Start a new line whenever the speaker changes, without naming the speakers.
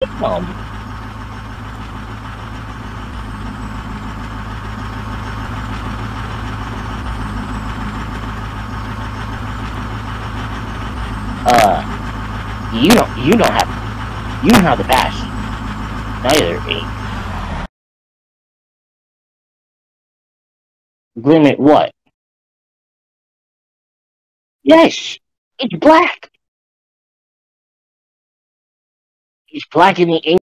Um, uh, you don't, you don't have, you don't have the pass. Neither me. Limit what? Yes, it's black. It's